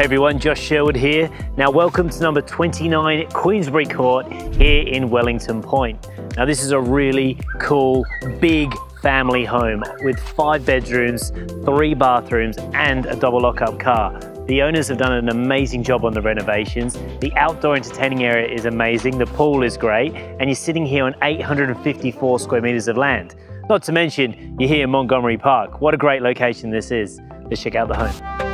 Hey everyone, Josh Sherwood here. Now welcome to number 29 Queensbury Court here in Wellington Point. Now this is a really cool, big family home with five bedrooms, three bathrooms and a double lockup car. The owners have done an amazing job on the renovations. The outdoor entertaining area is amazing, the pool is great, and you're sitting here on 854 square meters of land. Not to mention, you're here in Montgomery Park. What a great location this is. Let's check out the home.